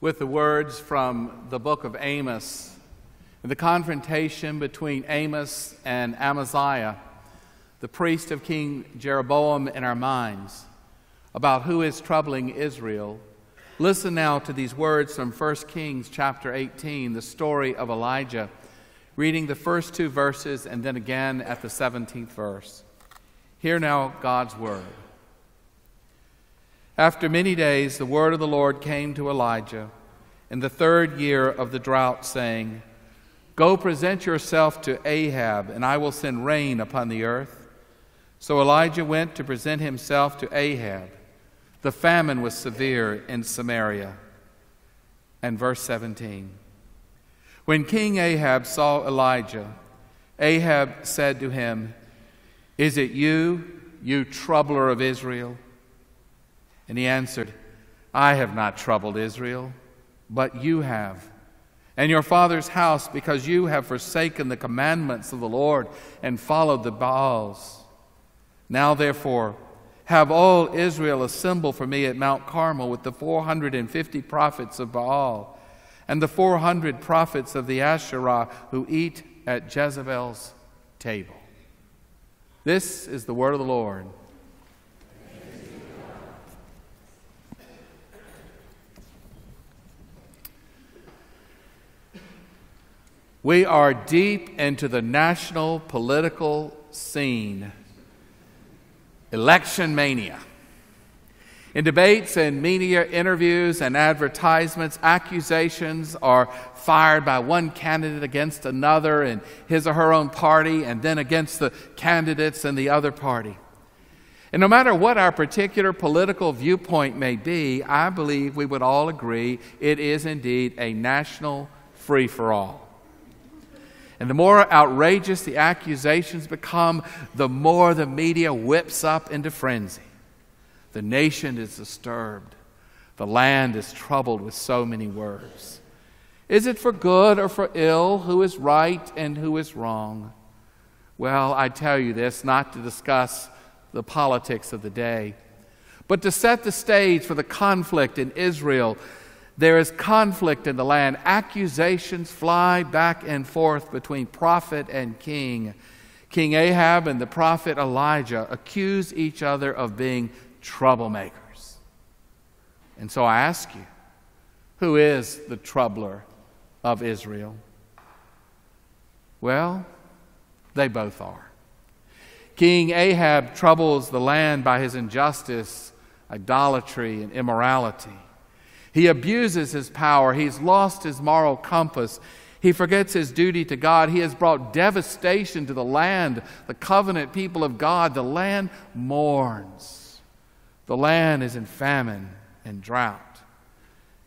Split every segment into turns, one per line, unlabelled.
with the words from the book of Amos, and the confrontation between Amos and Amaziah, the priest of King Jeroboam, in our minds about who is troubling Israel. Listen now to these words from 1 Kings chapter 18, the story of Elijah, reading the first two verses and then again at the 17th verse. Hear now God's word. After many days, the word of the Lord came to Elijah in the third year of the drought, saying, Go present yourself to Ahab, and I will send rain upon the earth. So Elijah went to present himself to Ahab. The famine was severe in Samaria. And verse 17 When King Ahab saw Elijah, Ahab said to him, Is it you, you troubler of Israel? And he answered, I have not troubled Israel, but you have, and your father's house, because you have forsaken the commandments of the Lord and followed the Baals. Now, therefore, have all Israel assemble for me at Mount Carmel with the 450 prophets of Baal and the 400 prophets of the Asherah who eat at Jezebel's table. This is the word of the Lord. We are deep into the national political scene. Election mania. In debates and media interviews and advertisements, accusations are fired by one candidate against another in his or her own party and then against the candidates in the other party. And no matter what our particular political viewpoint may be, I believe we would all agree it is indeed a national free for all. And the more outrageous the accusations become, the more the media whips up into frenzy. The nation is disturbed. The land is troubled with so many words. Is it for good or for ill? Who is right and who is wrong? Well, I tell you this not to discuss the politics of the day, but to set the stage for the conflict in Israel there is conflict in the land. Accusations fly back and forth between prophet and king. King Ahab and the prophet Elijah accuse each other of being troublemakers. And so I ask you, who is the troubler of Israel? Well, they both are. King Ahab troubles the land by his injustice, idolatry, and immorality. He abuses his power. He's lost his moral compass. He forgets his duty to God. He has brought devastation to the land, the covenant people of God. The land mourns. The land is in famine and drought.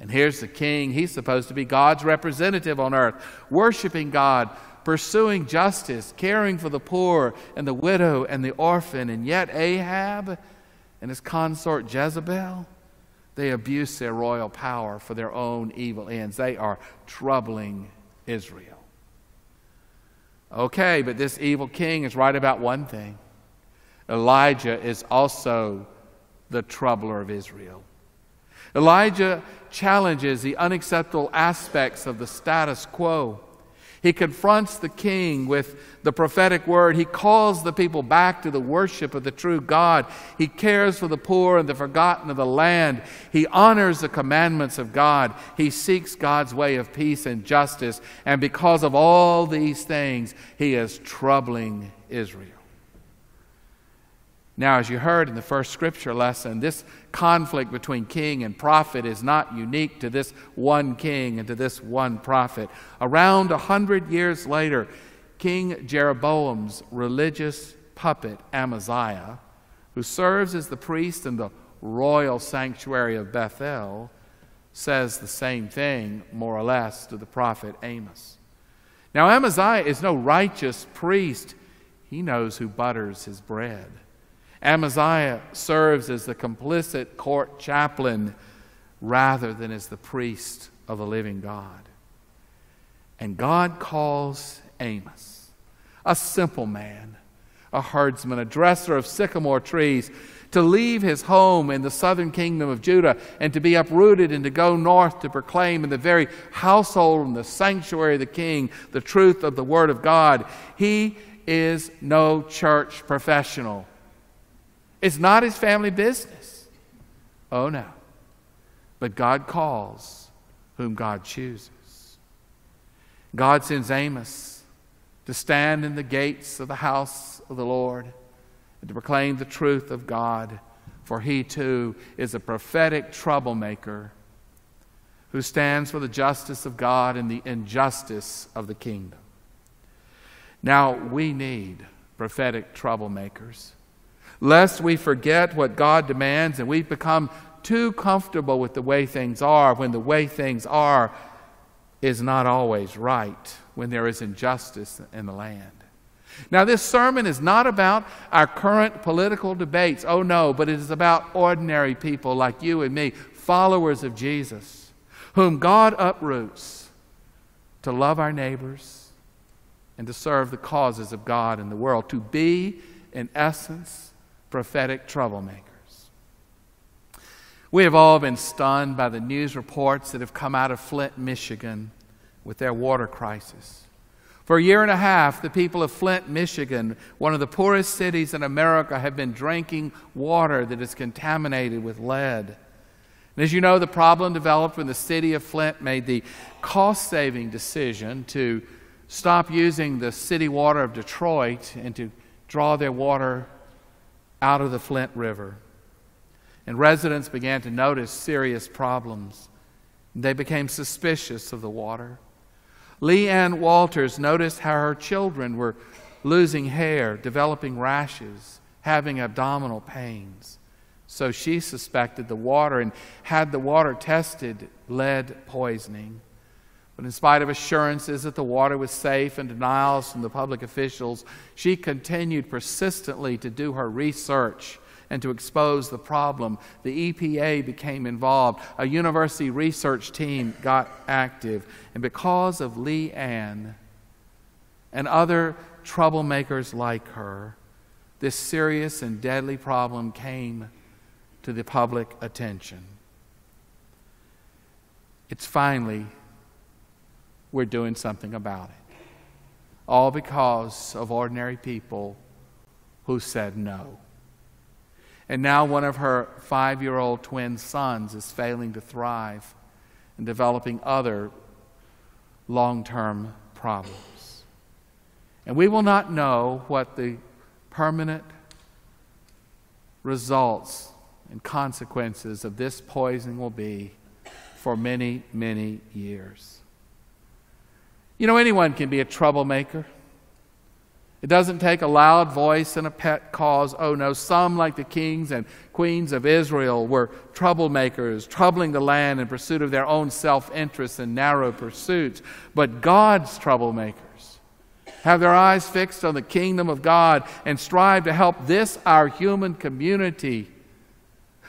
And here's the king. He's supposed to be God's representative on earth, worshiping God, pursuing justice, caring for the poor and the widow and the orphan. And yet, Ahab and his consort Jezebel, they abuse their royal power for their own evil ends. They are troubling Israel. Okay, but this evil king is right about one thing Elijah is also the troubler of Israel. Elijah challenges the unacceptable aspects of the status quo. He confronts the king with the prophetic word. He calls the people back to the worship of the true God. He cares for the poor and the forgotten of the land. He honors the commandments of God. He seeks God's way of peace and justice. And because of all these things, he is troubling Israel. Now, as you heard in the first scripture lesson, this conflict between king and prophet is not unique to this one king and to this one prophet. Around a hundred years later, King Jeroboam's religious puppet, Amaziah, who serves as the priest in the royal sanctuary of Bethel, says the same thing, more or less, to the prophet Amos. Now, Amaziah is no righteous priest, he knows who butters his bread. Amaziah serves as the complicit court chaplain rather than as the priest of the living God. And God calls Amos, a simple man, a herdsman, a dresser of sycamore trees, to leave his home in the southern kingdom of Judah and to be uprooted and to go north to proclaim in the very household and the sanctuary of the king the truth of the Word of God. He is no church professional. It's not his family business. Oh, no. But God calls whom God chooses. God sends Amos to stand in the gates of the house of the Lord and to proclaim the truth of God, for he too is a prophetic troublemaker who stands for the justice of God and the injustice of the kingdom. Now, we need prophetic troublemakers, lest we forget what God demands and we become too comfortable with the way things are when the way things are is not always right, when there is injustice in the land. Now, this sermon is not about our current political debates. Oh, no, but it is about ordinary people like you and me, followers of Jesus, whom God uproots to love our neighbors and to serve the causes of God in the world, to be, in essence, prophetic troublemakers. We have all been stunned by the news reports that have come out of Flint, Michigan, with their water crisis. For a year and a half, the people of Flint, Michigan, one of the poorest cities in America, have been drinking water that is contaminated with lead. And as you know, the problem developed when the city of Flint made the cost saving decision to stop using the city water of Detroit and to draw their water out of the Flint River. And residents began to notice serious problems. They became suspicious of the water. LeeAnne Walters noticed how her children were losing hair, developing rashes, having abdominal pains. So she suspected the water and had the water tested lead poisoning. But in spite of assurances that the water was safe and denials from the public officials, she continued persistently to do her research and to expose the problem. The EPA became involved. A university research team got active. And because of LeeAnne and other troublemakers like her, this serious and deadly problem came to the public attention. It's finally, we're doing something about it. All because of ordinary people who said no. And now one of her five year old twin sons is failing to thrive and developing other long term problems. And we will not know what the permanent results and consequences of this poisoning will be for many, many years. You know, anyone can be a troublemaker. It doesn't take a loud voice and a pet cause. Oh no, some, like the kings and queens of Israel, were troublemakers, troubling the land in pursuit of their own self interests and narrow pursuits. But God's troublemakers have their eyes fixed on the kingdom of God and strive to help this, our human community,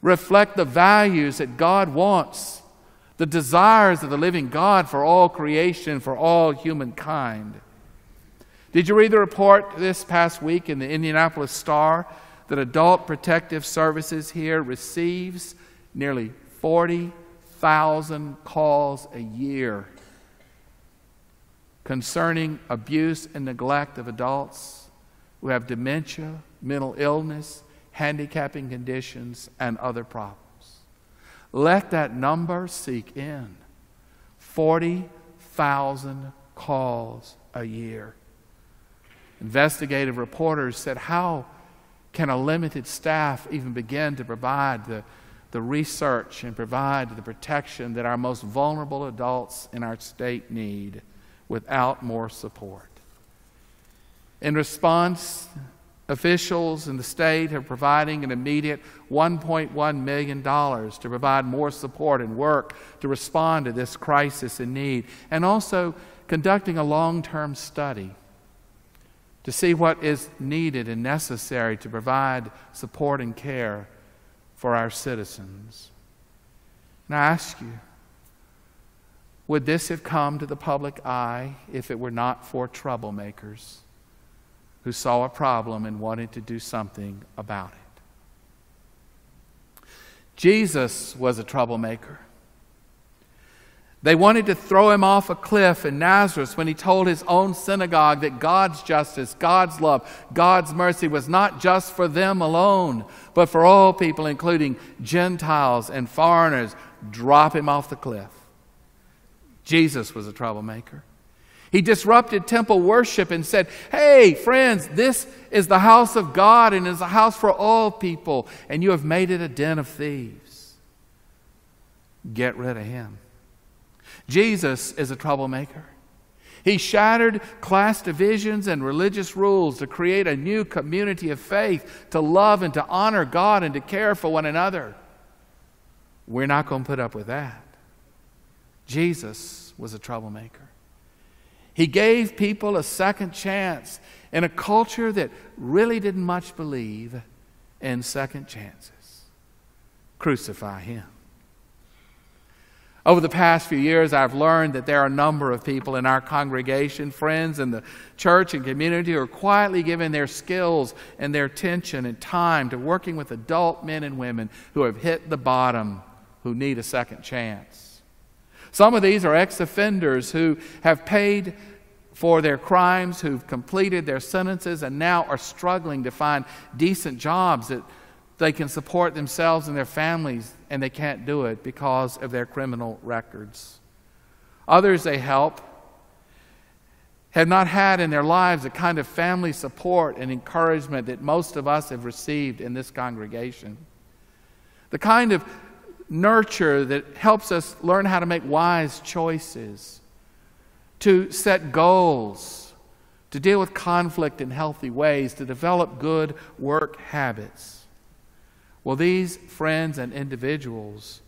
reflect the values that God wants, the desires of the living God for all creation, for all humankind. Did you read the report this past week in the Indianapolis Star that Adult Protective Services here receives nearly 40,000 calls a year concerning abuse and neglect of adults who have dementia, mental illness, handicapping conditions, and other problems? Let that number sink in 40,000 calls a year. Investigative reporters said, How can a limited staff even begin to provide the, the research and provide the protection that our most vulnerable adults in our state need without more support? In response, officials in the state are providing an immediate $1.1 million to provide more support and work to respond to this crisis in need, and also conducting a long term study to see what is needed and necessary to provide support and care for our citizens. And I ask you, would this have come to the public eye if it were not for troublemakers who saw a problem and wanted to do something about it? Jesus was a troublemaker. They wanted to throw him off a cliff in Nazareth when he told his own synagogue that God's justice, God's love, God's mercy was not just for them alone, but for all people, including Gentiles and foreigners. Drop him off the cliff. Jesus was a troublemaker. He disrupted temple worship and said, Hey, friends, this is the house of God and is a house for all people, and you have made it a den of thieves. Get rid of him. Jesus is a troublemaker. He shattered class divisions and religious rules to create a new community of faith, to love and to honor God and to care for one another. We're not going to put up with that. Jesus was a troublemaker. He gave people a second chance in a culture that really didn't much believe in second chances. Crucify him. Over the past few years, I've learned that there are a number of people in our congregation, friends in the church and community, who are quietly giving their skills and their attention and time to working with adult men and women who have hit the bottom, who need a second chance. Some of these are ex offenders who have paid for their crimes, who've completed their sentences, and now are struggling to find decent jobs that they can support themselves and their families, and they can't do it because of their criminal records. Others they help have not had in their lives the kind of family support and encouragement that most of us have received in this congregation. The kind of nurture that helps us learn how to make wise choices, to set goals, to deal with conflict in healthy ways, to develop good work habits. Well, these friends and individuals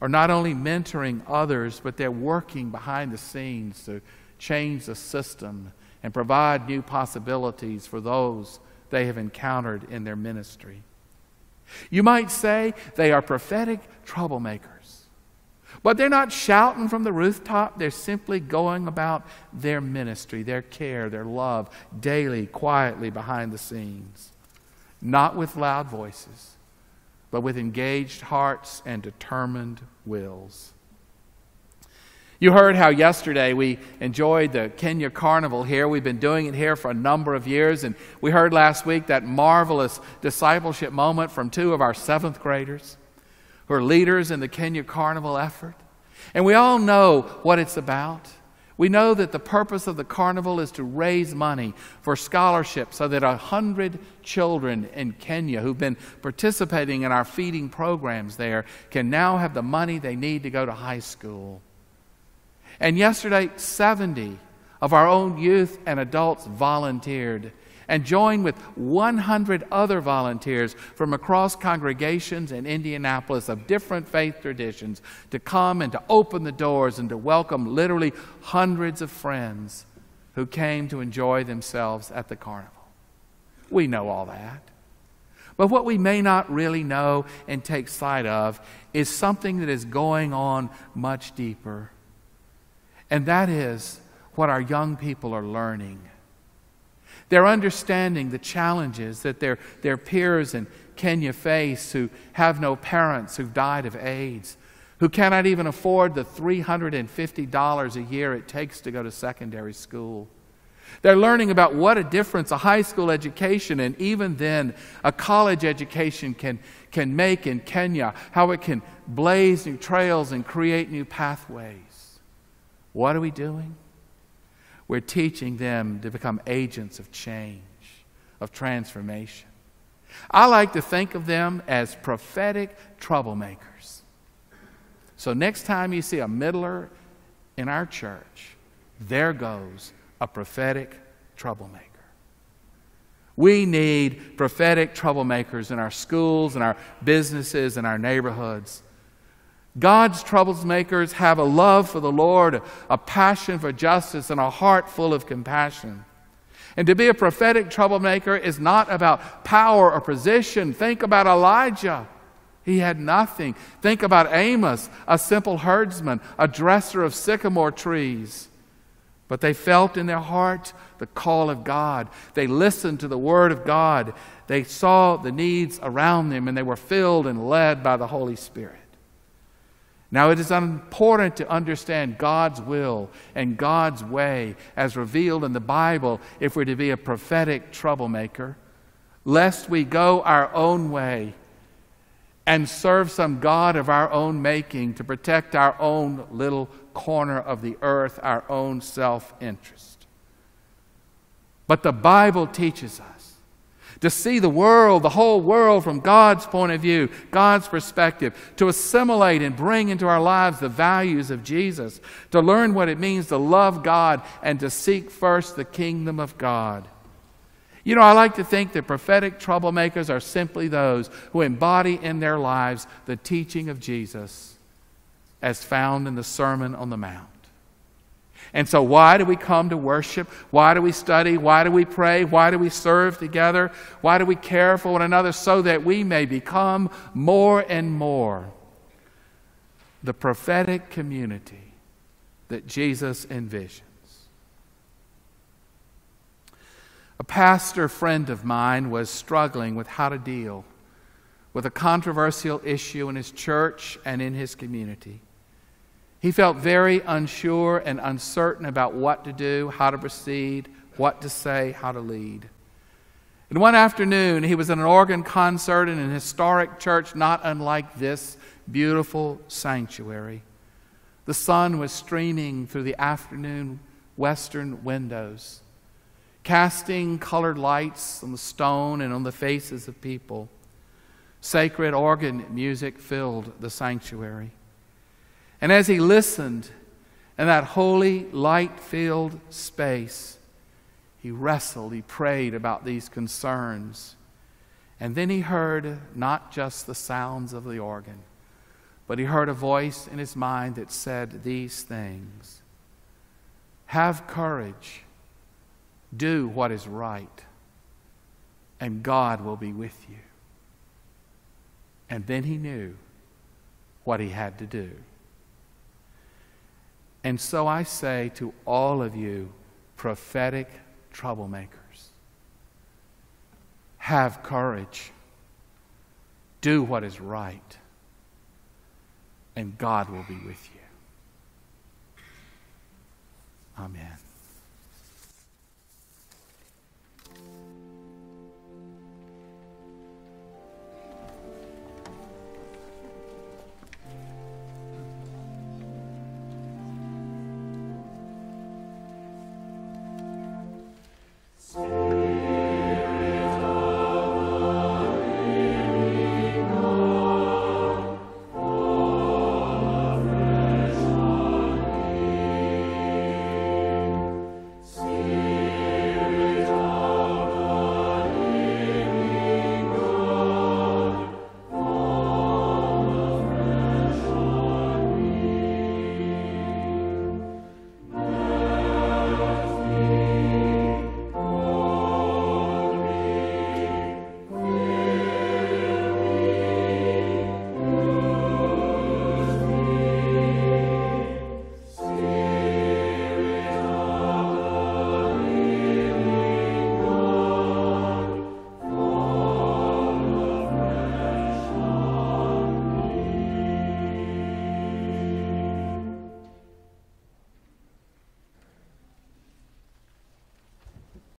are not only mentoring others, but they're working behind the scenes to change the system and provide new possibilities for those they have encountered in their ministry. You might say they are prophetic troublemakers. But they're not shouting from the rooftop. They're simply going about their ministry, their care, their love, daily, quietly behind the scenes. Not with loud voices, but with engaged hearts and determined wills. You heard how yesterday we enjoyed the Kenya Carnival here. We've been doing it here for a number of years, and we heard last week that marvelous discipleship moment from two of our seventh graders who are leaders in the Kenya Carnival effort. And we all know what it's about. We know that the purpose of the carnival is to raise money for scholarships so that a hundred children in Kenya who've been participating in our feeding programs there can now have the money they need to go to high school. And yesterday, 70 of our own youth and adults volunteered and joined with 100 other volunteers from across congregations in Indianapolis of different faith traditions to come and to open the doors and to welcome literally hundreds of friends who came to enjoy themselves at the carnival. We know all that. But what we may not really know and take sight of is something that is going on much deeper. And that is what our young people are learning they're understanding the challenges that their, their peers in Kenya face who have no parents who've died of AIDS, who cannot even afford the $350 a year it takes to go to secondary school. They're learning about what a difference a high school education and even then a college education can, can make in Kenya, how it can blaze new trails and create new pathways. What are we doing? We're teaching them to become agents of change, of transformation. I like to think of them as prophetic troublemakers. So next time you see a middler in our church, there goes a prophetic troublemaker. We need prophetic troublemakers in our schools, in our businesses, in our neighborhoods God's troublemakers have a love for the Lord, a passion for justice, and a heart full of compassion. And to be a prophetic troublemaker is not about power or position. Think about Elijah. He had nothing. Think about Amos, a simple herdsman, a dresser of sycamore trees. But they felt in their heart the call of God. They listened to the word of God. They saw the needs around them and they were filled and led by the Holy Spirit. Now, it is important to understand God's will and God's way as revealed in the Bible if we're to be a prophetic troublemaker, lest we go our own way and serve some God of our own making to protect our own little corner of the earth, our own self interest. But the Bible teaches us to see the world, the whole world, from God's point of view, God's perspective, to assimilate and bring into our lives the values of Jesus, to learn what it means to love God and to seek first the kingdom of God. You know, I like to think that prophetic troublemakers are simply those who embody in their lives the teaching of Jesus as found in the Sermon on the Mount. And so, why do we come to worship? Why do we study? Why do we pray? Why do we serve together? Why do we care for one another? So that we may become more and more the prophetic community that Jesus envisions? A pastor friend of mine was struggling with how to deal with a controversial issue in his church and in his community. He felt very unsure and uncertain about what to do, how to proceed, what to say, how to lead. And one afternoon, he was at an organ concert in an historic church not unlike this beautiful sanctuary. The sun was streaming through the afternoon western windows casting colored lights on the stone and on the faces of people. Sacred organ music filled the sanctuary. And as he listened in that holy, light filled space, he wrestled, he prayed about these concerns. And then he heard not just the sounds of the organ, but he heard a voice in his mind that said these things Have courage do what is right, and God will be with you. And then he knew what he had to do. And so I say to all of you, prophetic troublemakers, have courage, do what is right, and God will be with you. Amen.